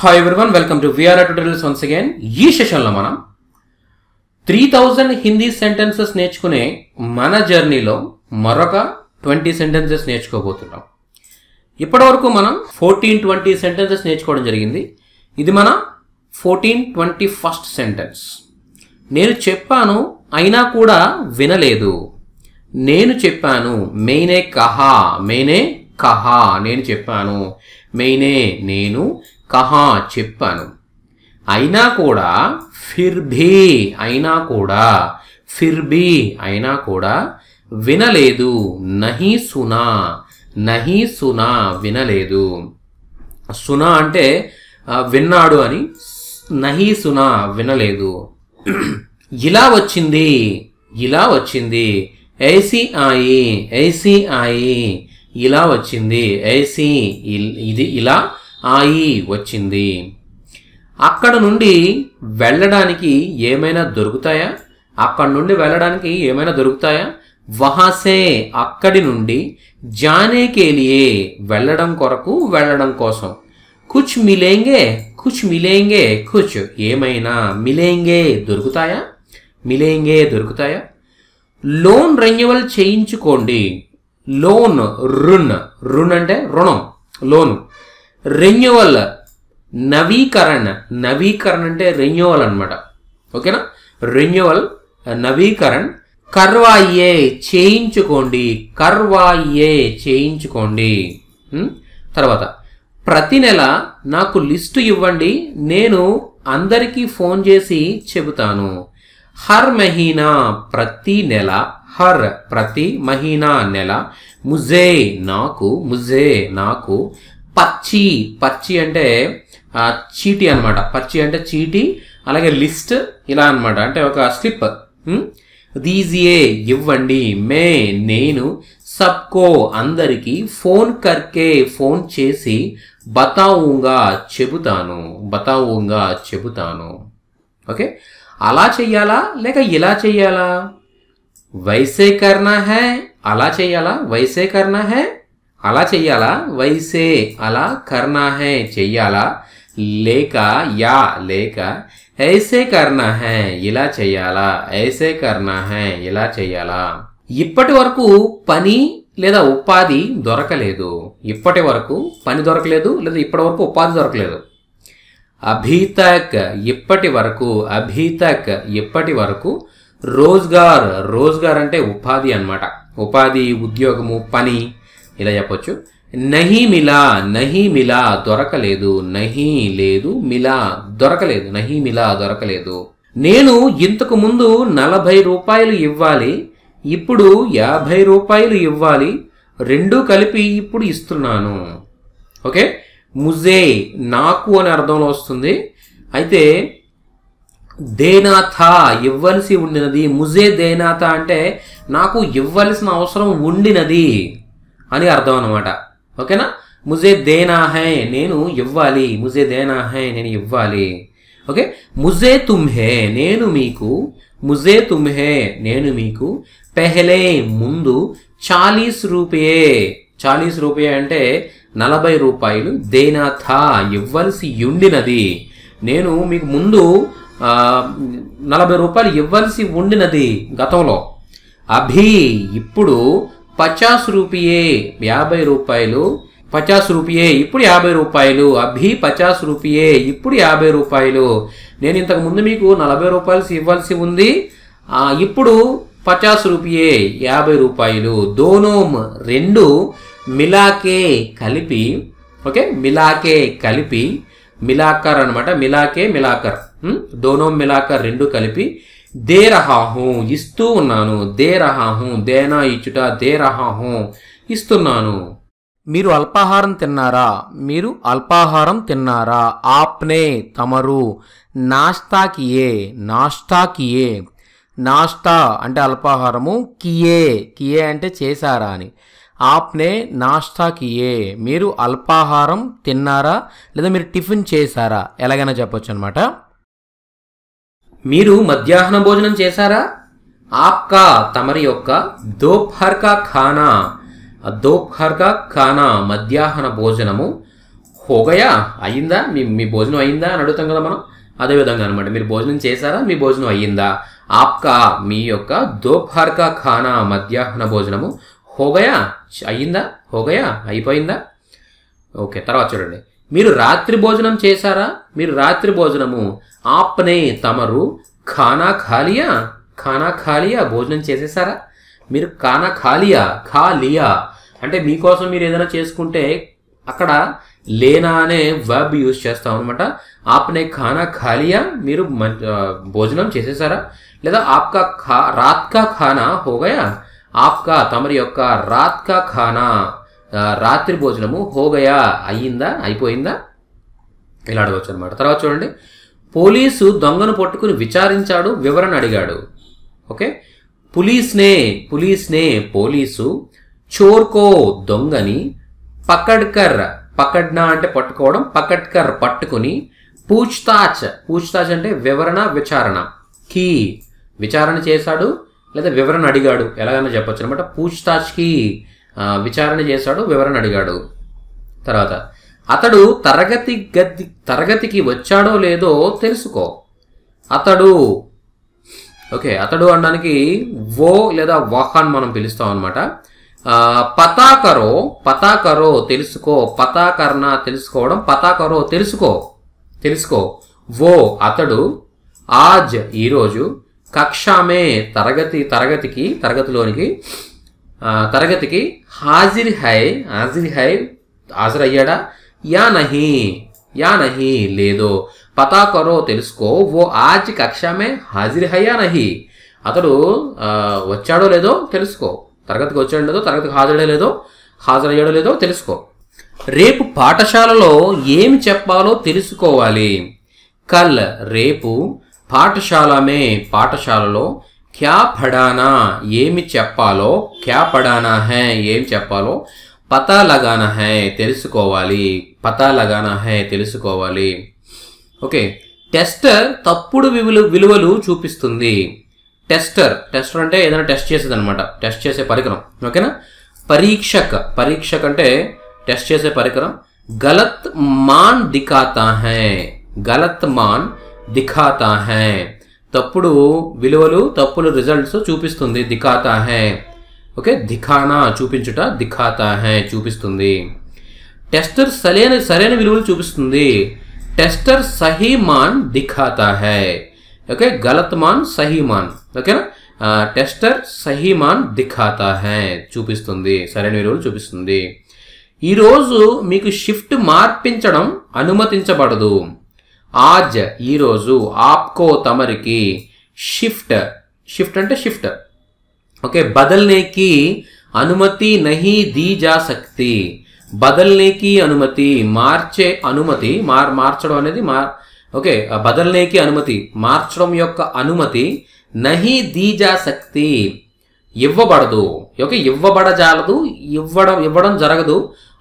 Hi one welcome to VR tutorials once again ఈ సెషన్లో మనం త్రీ థౌజండ్ హిందీ సెంటెన్సెస్ నేర్చుకునే మన జర్నీలో మరొక ట్వంటీ సెంటెన్సెస్ నేర్చుకోబోతున్నాం. ఇప్పటివరకు మనం ఫోర్టీన్ ట్వంటీ సెంటెన్సెస్ నేర్చుకోవడం జరిగింది. ఇది మన ఫోర్టీన్ ట్వంటీ ఫస్ట్ సెంటెన్స్ నేను చెప్పాను అయినా కూడా వినలేదు. నేను చెప్పాను మెయినే కహా మెయినే కహా నేను చెప్పాను. మెయినే నేను కహా చెప్పాను. అయినా కూడా ఫిర్భీ అయినా కూడా ఫిర్భీ అయినా కూడా వినలేదు. నహి సునా నహి సునా వినలేదు. సునా అంటే విన్నాడు అని నహి సునా వినలేదు. ఇలా వచ్చింది ఇలా వచ్చింది ఐసి ఆయి ఐసి ఆయి ఇలా వచ్చింది ఐసి ఇల్- ఇది ఇలా ఆయి వచ్చింది. అక్కడ నుండి వెళ్ళడానికి ఏమైనా దొరుకుతాయా? అక్కడ నుండి వెళ్ళడానికి ఏమైనా దొరుకుతాయా? వహాసే అక్కడి నుండి జానే కేలియే వెళ్ళడం కొరకు వెళ్ళడం కోసం. కుచ్ మిలేంగే కుచ్ మిలేంగే కుచ్ ఏమైనా మిలేంగే దొరుకుతాయా? మిలేంగే దొరుకుతాయా? లోన్ రెన్యువల్ చేయించుకోండి. లోన్ రుణ్ రుణ్ అంటే రుణం లోన్. రెన్యువల్ నవీకరణ. నవీకరణ అంటే రెన్యువల్ అన్నమాట. ఓకేనా? రెన్యువల్ నవీకరణ్. కర్వాయే చేయించుకోండి. కర్వాయే చేయించుకోండి. తర్వాత ప్రతి నెల నాకు లిస్టు ఇవ్వండి. నేను అందరికీ ఫోన్ చేసి చెబుతాను. హర్ మహీనా ప్రతి నెల హర్ ప్రతి మహీనా నెల ముజే నాకు ముజే నాకు పచ్చి పచ్చి అంటే చీటీ అనమాట పచ్చి అంటే చీటీ అలాగే లిస్ట్ ఇలా అనమాట అంటే ఒక స్లిప్. దీజియే ఇవ్వండి. మే నేను సబ్కో అందరికి ఫోన్ కర్కే ఫోన్ చేసి బతావుగా చెబుతాను. బతావుగా చెబుతాను. ఓకే? అలా చెయ్యాలా? లేక ఇలా చెయ్యాలా? వైసే కర్నా హే? అలా చెయ్యాలా? వైసే కర్నా హే? అలా చెయ్యాలా? వైసే అలా కర్నా హే చెయ్యాలా? లేక యా లేక ఐసే కర్నా హే ఇలా చెయ్యాలా? ఐసే కర్నా హే ఇలా చెయ్యాలా? ఇప్పటి వరకు పని లేదా ఉపాధి దొరకలేదు. ఇప్పటి వరకు పని దొరకలేదు లేదా ఇప్పటి వరకు ఉపాధి దొరకలేదు. అభీతక్ ఇప్పటి వరకు అభీతక్ ఇప్పటి వరకు రోజ్గార్ రోజ్గార్ అంటే ఉపాధి అన్నమాట. ఉపాధి ఉద్యోగము పని ఇలా చెప్పొచ్చు. నహి మిలా నహి మిలా దొరకలేదు నహి లేదు మిలా దొరకలేదు నహి మిలా దొరకలేదు. నేను ఇంతకు ముందు నలభై రూపాయలు ఇవ్వాలి ఇప్పుడు యాభై రూపాయలు ఇవ్వాలి రెండు కలిపి ఇప్పుడు ఇస్తున్నాను. ఓకే? ముజే నాకు అని అర్థంలో వస్తుంది. అయితే దేనాథా ఇవ్వలసి ఉండినది ముజే దేనాథ అంటే నాకు ఇవ్వలసిన అవసరం ఉండినది. అని అర్థం అనమాట ఓకేనా? ముజే దేనా హై నేను ఇవ్వాలి. ముజే దేనా హై నేను ఇవ్వాలి. ఓకే? ముజే తుమ్హే నేను మీకు ముజే తుమ్హే నేను మీకు పెహలే ముందు చాలీస్ రూపాయే. చాలీస్ రూపాయ అంటే నలభై రూపాయలు దేనాథా ఇవ్వలసి ఉండినది. నేను మీకు ముందు నలభై రూపాయలు ఇవ్వాల్సి ఉండినది గతంలో. అభి ఇప్పుడు పచాస్ రూపాయే యాభై రూపాయలు. పచాస్ రూపాయే ఇప్పుడు యాభై రూపాయలు. అభి పచాస్ రూపాయే ఇప్పుడు యాభై రూపాయలు. నేను ఇంతకు ముందు మీకు నలభై రూపాయలు ఇవ్వాల్సి ఉంది. ఇప్పుడు పచాస్ రూపాయే యాభై రూపాయలు. దోనోమ్ రెండు మిలాకే కలిపి ఓకే? మిలాకే కలిపి మిలాకర్ అనమాట మిలాకే మిలాకర్. దోనోమ్ మిలాకర్ రెండు కలిపి దే రహాహు ఇస్తూ ఉన్నాను. దే రహా దేనా ఇచ్చుట దే రహాహు ఇస్తున్నాను. మీరు అల్పాహారం తిన్నారా? మీరు అల్పాహారం తిన్నారా? ఆప్నే తమరు నాస్తా కియే నాస్తా కియే నాస్తా అంటే అల్పాహారము కియే. కియే అంటే చేశారా అని. ఆప్నే నాస్తా కియే మీరు అల్పాహారం తిన్నారా? లేదా మీరు టిఫిన్ చేశారా? ఎలాగైనా చెప్పొచ్చు అనమాట మీరు మధ్యాహ్న భోజనం చేశారా? ఆప్కా తమరి యొక్క దోపహర్ కా ఖానా. దోపహర్ కా ఖానా మధ్యాహ్న భోజనము హోగయా? అయ్యిందా మీ మీ భోజనం అయ్యిందా అని అడుగుతాం కదా మనం. అదే విధంగా అనమాట మీరు భోజనం చేశారా? మీ భోజనం అయ్యిందా? ఆప్కా మీ యొక్క దోపహర్ కా ఖానా మధ్యాహ్న భోజనము హోగయా? అయ్యిందా? హోగయా? అయిపోయిందా? ఓకే తర్వాత చూడండి. మీరు రాత్రి భోజనం చేశారా? మీరు రాత్రి భోజనము ఆప్నే తమరు ఖానా ఖాలియా ఖానా ఖాలియా భోజనం చేసేసారా మీరు ఖానా ఖాలియా ఖాలియా అంటే మీకోసం మీరు ఏదైనా చేసుకుంటే అక్కడ లేనా అనే వెబ్ యూజ్ చేస్తాం అనమాట ఆప్నే ఖానా ఖాలియా మీరు భోజనం చేసేసారా లేదా ఆప్కా ఖా రాత్కా ఖానా హోగయా? ఆప్కా తమరి యొక్క రాత్కా ఖానా రాత్రి భోజనము హోగయా అయ్యిందా? అయిపోయిందా? ఇలా అడగవచ్చు అనమాట తర్వాత చూడండి. పోలీసు దొంగను పట్టుకుని విచారించాడు వివరణ అడిగాడు. ఓకే? పులీస్నే పులీస్నే పోలీసు చోర్కో దొంగని పకడ్కర్ పకడ్నా అంటే పట్టుకోవడం పకడ్కర్ పట్టుకుని పూచ్తాచ్ పూచ్తాచ్ అంటే వివరణ విచారణ. కీ విచారణ చేశాడు లేదా వివరణ అడిగాడు? ఎలాగైనా చెప్పొచ్చు అనమాట పూచ్తాచ్కి విచారణ చేశాడు వివరణ అడిగాడు. తర్వాత అతడు తరగతి గది తరగతికి వచ్చాడో లేదో తెలుసుకో. అతడు ఓకే అతడు అనడానికి ఓ లేదా వాహాన్ మనం పిలుస్తాం అనమాట పతాకరో పతాకరో తెలుసుకో పతాకర్ణ తెలుసుకోవడం పతాకరో తెలుసుకో తెలుసుకో. ఓ అతడు ఆజ్ ఈరోజు కక్షామే తరగతి తరగతికి తరగతిలోనికి తరగతికి హాజిర్ హై హాజిర్ హై హాజరయ్యాడా? యా నహి యా నహి లేదో పతా కరో తెలుసుకో ఓ ఆజ్ కక్షమే హాజిర్ హై యా నహి. అతడు వచ్చాడో లేదో తెలుసుకో. తరగతికి వచ్చాడో లేదో తరగతికి హాజరయ్యో లేదో హాజరయ్యాడో లేదో తెలుసుకో. రేపు పాఠశాలలో ఏమి చెప్పాలో తెలుసుకోవాలి. కల్ రేపు పాఠశాలమే పాఠశాలలో క్యా పడానా? ఏమి చెప్పాలో? క్యా పడానా హై? ఏం చెప్పాలో? పతా లగానా హై? తెలుసుకోవాలి. పతా లగానా హై? తెలుసుకోవాలి. ఓకే. టెస్టర్ తప్పుడు విలువ విలువలు చూపిస్తుంది. టెస్టర్ టెస్టర్ అంటే ఏదైనా టెస్ట్ చేసేది అనమాట టెస్ట్ చేసే పరికరం. ఓకేనా? పరీక్షక్. పరీక్షక్ అంటే టెస్ట్ చేసే పరికరం. గలత్ మాన్ దిఖాతా హై. గలత్ మాన్ దిఖాతా హై. తప్పుడు విలువలు తప్పులు రిజల్ట్స్ చూపిస్తుంది. దిఖాతా హే. ఓకే? దిఖానా చూపించుట దిఖాతా హే చూపిస్తుంది. టెస్టర్ సరైన సరైన విలువలు చూపిస్తుంది. టెస్టర్ సహీ మాన్ దిఖాతా హై. ఓకే? గలత్ మాన్ సహీ మాన్ ఓకేనా టెస్టర్ సహీ మాన్ దిఖాతా హే చూపిస్తుంది. సరైన విలువలు చూపిస్తుంది. ఈరోజు మీకు షిఫ్ట్ మార్పించడం అనుమతించబడదు. ఆజ్ ఈరోజు ఆప్కో తమరికి షిఫ్ట్ షిఫ్ట్ అంటే షిఫ్ట్. ఓకే బదల్నేకి అనుమతి నహి దీ జా సక్తి. బదల్నేకి అనుమతి మార్చే అనుమతి మార్ మార్చడం అనేది మార్ ఓకే బదల్నేకి అనుమతి మార్చడం యొక్క అనుమతి నహి దీజా శక్తి ఇవ్వబడదు. ఓకే ఇవ్వబడజాలదు ఇవ్వడం ఇవ్వడం జరగదు.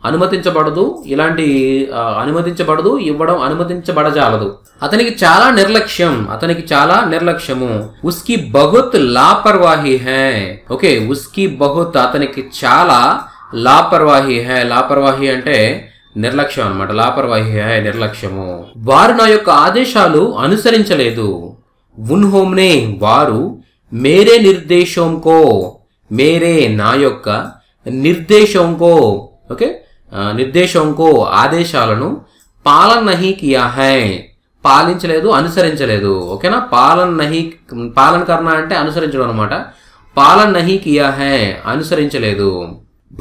అనుమతించబడదు. ఇలాంటి అనుమతించబడదు ఇవ్వడం అనుమతించబడజాలదు. అతనికి చాలా నిర్లక్ష్యం అతనికి చాలా నిర్లక్ష్యము. ఉస్కి బహుత్ లాపర్వాహి హై. ఓకే ఉస్కి బహుత్ అతనికి చాలా లాపర్వాహి హై. లాపర్వాహి అంటే నిర్లక్ష్యం అనమాట లాపర్వాహి హే నిర్లక్ష్యము. వారు నా యొక్క ఆదేశాలు అనుసరించలేదు. ఉన్హోమ్నే వారు మేరే నిర్దేశంకో మేరే నా యొక్క నిర్దేశంకో. ఓకే? నిర్దేశం నిర్దేశంకో ఆదేశాలను పాలన్ నహి కియా హై. పాలించలేదు అనుసరించలేదు. ఓకేనా? పాలన్ నహి పాలన్ కర్ణ అంటే అనుసరించడం అనమాట పాలన్ నహి కియా హై అనుసరించలేదు.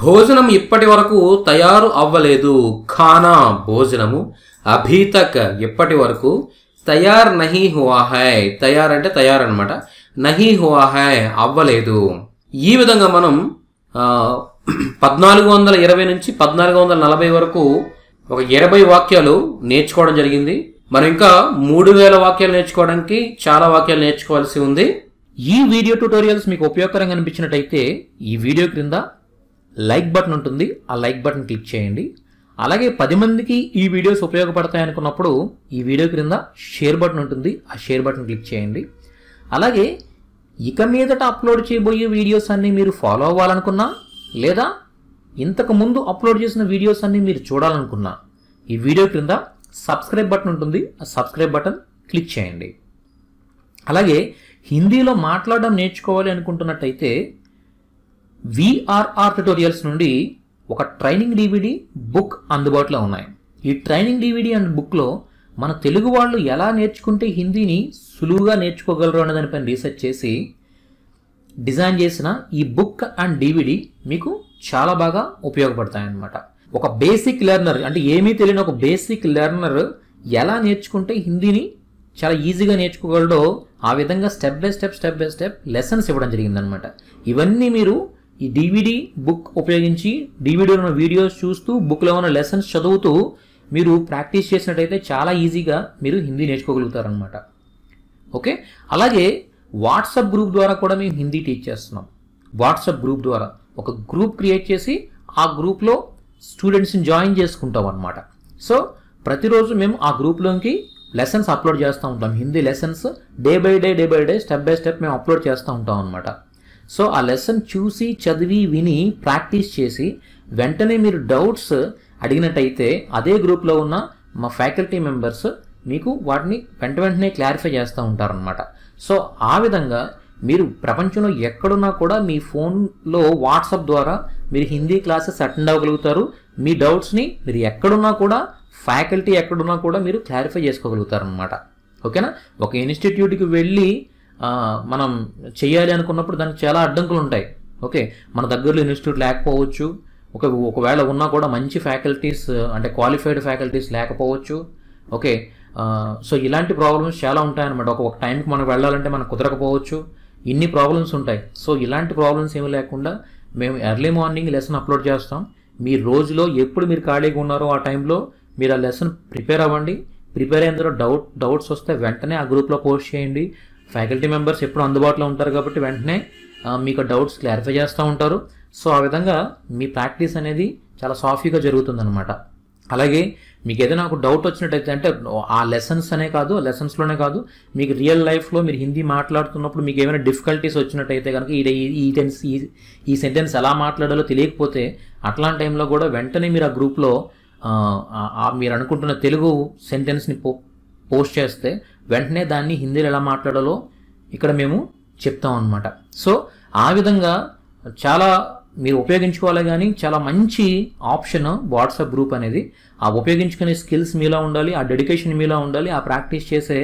భోజనం ఇప్పటి వరకు తయారు అవ్వలేదు. ఖానా భోజనము అభీతక్ ఇప్పటి వరకు తయార్ నహీ హువా హై. తయార్ అంటే తయార్ అనమాట నహీ హువా హై అవ్వలేదు. ఈ విధంగా మనం పద్నాలుగు వందల ఇరవై నుంచి పద్నాలుగు వందల నలభై వరకు ఒక ఇరవై వాక్యాలు నేర్చుకోవడం జరిగింది. మనం ఇంకా మూడు వేల వాక్యాలు నేర్చుకోవడానికి చాలా వాక్యాలు నేర్చుకోవాల్సి ఉంది. ఈ వీడియో ట్యూటోరియల్స్ మీకు ఉపయోగకరంగా అనిపించినట్టయితే ఈ వీడియో క్రింద లైక్ బటన్ ఉంటుంది. ఆ లైక్ బటన్ క్లిక్ చేయండి. అలాగే పది మందికి ఈ వీడియోస్ ఉపయోగపడతాయి అనుకున్నప్పుడు ఈ వీడియో క్రింద షేర్ బటన్ ఉంటుంది. ఆ షేర్ బటన్ క్లిక్ చేయండి. అలాగే ఇక మీదట అప్లోడ్ చేయబోయే వీడియోస్ అన్నీ మీరు ఫాలో అవ్వాలనుకున్నా లేదా ఇంతకు ముందు అప్లోడ్ చేసిన వీడియోస్ అన్నీ మీరు చూడాలనుకున్నా ఈ వీడియో క్రింద సబ్స్క్రైబ్ బటన్ ఉంటుంది. ఆ సబ్స్క్రైబ్ బటన్ క్లిక్ చేయండి. అలాగే హిందీలో మాట్లాడడం నేర్చుకోవాలి అనుకుంటున్నట్టయితే విఆర్ఆర్ ట్యుటోరియల్స్ నుండి ఒక ట్రైనింగ్ డివిడి బుక్ అందుబాటులో ఉన్నాయి. ఈ ట్రైనింగ్ డివిడి అండ్ బుక్లో మన తెలుగు వాళ్ళు ఎలా నేర్చుకుంటే హిందీని సులువుగా నేర్చుకోగలరు అనే దానిపైన రీసెర్చ్ చేసి డిజైన్ చేసిన ఈ బుక్ అండ్ డివిడి మీకు చాలా బాగా ఉపయోగపడతాయన్నమాట. ఒక బేసిక్ లెర్నర్ అంటే ఏమీ తెలియని ఒక బేసిక్ లెర్నర్ ఎలా నేర్చుకుంటే హిందీని చాలా ఈజీగా నేర్చుకోగలడో ఆ విధంగా step by step step by step lessons ఇవ్వడం జరిగిందనమాట ఇవన్నీ మీరు ఈ డివిడి బుక్ ఉపయోగించి డివిడీలో ఉన్న వీడియోస్ చూస్తూ బుక్లో ఉన్న లెసన్స్ చదువుతూ మీరు ప్రాక్టీస్ చేసినట్టయితే చాలా ఈజీగా మీరు హిందీ నేర్చుకోగలుగుతారనమాట ఓకే? అలాగే వాట్సాప్ గ్రూప్ ద్వారా కూడా మేము హిందీ టీచ్ చేస్తున్నాం. వాట్సాప్ గ్రూప్ ద్వారా. ఒక గ్రూప్ క్రియేట్ చేసి ఆ గ్రూప్లో స్టూడెంట్స్ని జాయిన్ చేసుకుంటాం అనమాట సో ప్రతిరోజు మేము ఆ గ్రూప్లోకి లెసన్స్ అప్లోడ్ చేస్తూ ఉంటాం. Hindi lessons day by day day by day step by step మేము అప్లోడ్ చేస్తూ ఉంటాం అనమాట సో ఆ లెసన్ చూసి చదివి విని ప్రాక్టీస్ చేసి వెంటనే మీరు డౌట్స్ అడిగినట్టయితే అదే గ్రూప్లో ఉన్న మా ఫ్యాకల్టీ మెంబర్స్ మీకు వాటిని వెంట వెంటనే క్లారిఫై చేస్తూ ఉంటారనమాట సో ఆ విధంగా మీరు ప్రపంచంలో ఎక్కడున్నా కూడా మీ ఫోన్లో వాట్సాప్ ద్వారా మీరు హిందీ క్లాసెస్ అటెండ్ అవ్వగలుగుతారు. మీ డౌట్స్ని మీరు ఎక్కడున్నా కూడా ఫ్యాకల్టీ ఎక్కడున్నా కూడా మీరు క్లారిఫై చేసుకోగలుగుతారు అనమాట ఓకేనా? ఒక ఇన్స్టిట్యూట్కి వెళ్ళి మనం చేయాలి అనుకున్నప్పుడు దానికి చాలా అడ్డంకులు ఉంటాయి. ఓకే? మన దగ్గరలో ఇన్స్టిట్యూట్ లేకపోవచ్చు. ఒక ఒకవేళ ఉన్నా కూడా మంచి ఫ్యాకల్టీస్ అంటే క్వాలిఫైడ్ ఫ్యాకల్టీస్ లేకపోవచ్చు. ఓకే? సో ఇలాంటి ప్రాబ్లమ్స్ చాలా ఉంటాయన్నమాట. ఒక ఒక టైంకి మనం వెళ్ళాలంటే మనకు కుదరకపోవచ్చు. ఇన్ని ప్రాబ్లమ్స్ ఉంటాయి. సో ఇలాంటి ప్రాబ్లమ్స్ ఏమి లేకుండా మేము ఎర్లీ మార్నింగ్ లెసన్ అప్లోడ్ చేస్తాం. మీ రోజులో ఎప్పుడు మీరు ఖాళీగా ఉన్నారో ఆ టైంలో మీరు ఆ లెసన్ ప్రిపేర్ అవ్వండి. ప్రిపేర్ అయిన తర్వాత డౌట్ డౌట్స్ వస్తే వెంటనే ఆ గ్రూప్లో పోస్ట్ చేయండి. ఫ్యాకల్టీ మెంబర్స్ ఎప్పుడు అందుబాటులో ఉంటారు కాబట్టి వెంటనే ఆ, మీకు డౌట్స్ క్లారిఫై చేస్తూ ఉంటారు. సో ఆ విధంగా మీ ప్రాక్టీస్ అనేది చాలా సాఫీగా జరుగుతుందన్నమాట. అలాగే మీకు ఏదైనా ఒక డౌట్ వచ్చినట్టయితే అంటే ఆ లెసన్స్ అనే కాదు లెసన్స్లోనే కాదు. మీకు రియల్ లైఫ్లో మీరు హిందీ మాట్లాడుతున్నప్పుడు మీకు ఏమైనా డిఫికల్టీస్ వచ్చినట్టయితే కనుక ఈ ఈ- ఈ టెన్స్ ఈ ఈ సెంటెన్స్ ఎలా మాట్లాడాలో తెలియకపోతే అట్లాంటి టైంలో కూడా వెంటనే మీరు ఆ గ్రూప్లో మీరు అనుకుంటున్న తెలుగు సెంటెన్స్ని పో పోస్ట్ చేస్తే వెంటనే దాన్ని హిందీలో ఎలా మాట్లాడాలో ఇక్కడ మేము చెప్తాం అనమాట సో ఆ విధంగా చాలా మీరు ఉపయోగించుకోవాలి కానీ చాలా మంచి ఆప్షన్ వాట్సాప్ గ్రూప్ అనేది. ఆ ఉపయోగించుకునే స్కిల్స్ మీలో ఉండాలి ఆ డెడికేషన్ మీలో ఉండాలి ఆ ప్రాక్టీస్ చేసే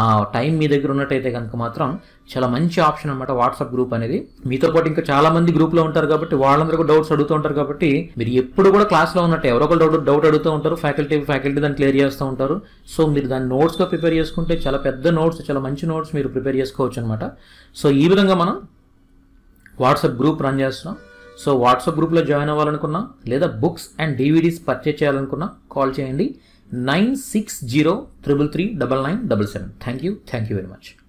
ఆ టైం మీ దగ్గర ఉన్నట్టయితే కనుక మాత్రం చాలా మంచి ఆప్షన్ అనమాట వాట్సాప్ గ్రూప్ అనేది. మీతో పాటు ఇంకా చాలా మంది గ్రూప్లో ఉంటారు కాబట్టి వాళ్ళందరూ డౌట్స్ అడుగుతూ ఉంటారు కాబట్టి మీరు ఎప్పుడు కూడా క్లాస్లో ఉన్నట్టు ఎవరో ఒకరు డౌట్ డౌట్ అడుగుతూ ఉంటారు ఫ్యాకల్టీ ఫ్యాకల్టీ దాన్ని క్లియర్ చేస్తూ ఉంటారు. సో మీరు దాన్ని నోట్స్గా ప్రిపేర్ చేసుకుంటే చాలా పెద్ద నోట్స్ చాలా మంచి నోట్స్ మీరు ప్రిపేర్ చేసుకోవచ్చు అనమాట సో ఈ విధంగా మనం వాట్సాప్ గ్రూప్ రన్ చేస్తున్నాం. సో వాట్సాప్ గ్రూప్లో జాయిన్ అవ్వాలనుకున్నా లేదా బుక్స్ అండ్ డీవీడీస్ పర్చేజ్ చేయాలనుకున్నా కాల్ చేయండి nine six zero triple three double nine double seven. Thank you thank you very much